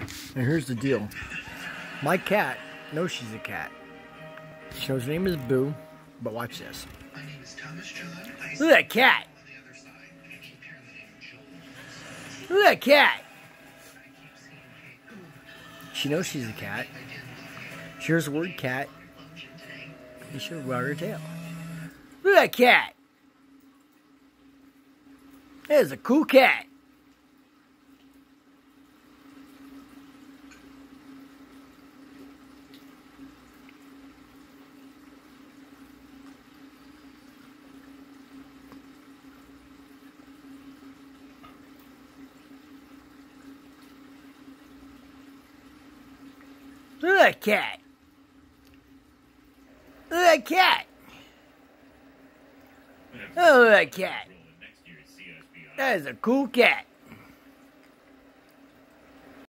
And here's the deal. My cat knows she's a cat. She knows her name is Boo, but watch this. Look at that cat. Look at that cat. She knows she's a cat. She hears the word cat. And she'll wag her tail. Look at that cat. That is a cool cat. Look at that cat. Look at that cat. Oh, look at that cat. That is a cool cat.